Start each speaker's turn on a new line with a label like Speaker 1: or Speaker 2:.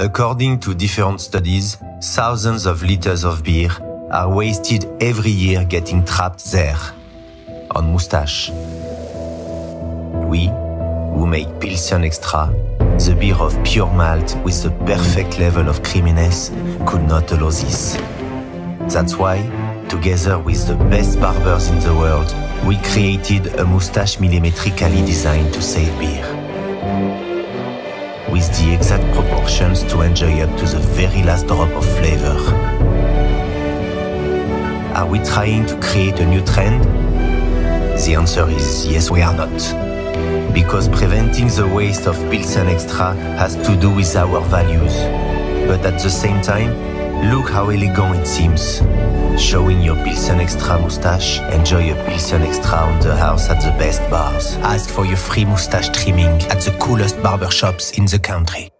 Speaker 1: According to different studies, thousands of liters of beer are wasted every year getting trapped there, on moustache. We, who make Pilsen Extra, the beer of pure malt with the perfect level of creaminess, could not allow this. That's why, together with the best barbers in the world, we created a moustache millimetrically designed to save beer. With the exact proportions to enjoy up to the very last drop of flavor. Are we trying to create a new trend? The answer is yes, we are not. Because preventing the waste of Pilsen Extra has to do with our values. But at the same time, look how elegant it seems. Showing your Pilsen Extra moustache, enjoy a Pilsen Extra on the house at the best bars. Ask for your free moustache trimming at the coolest barbershops in the country.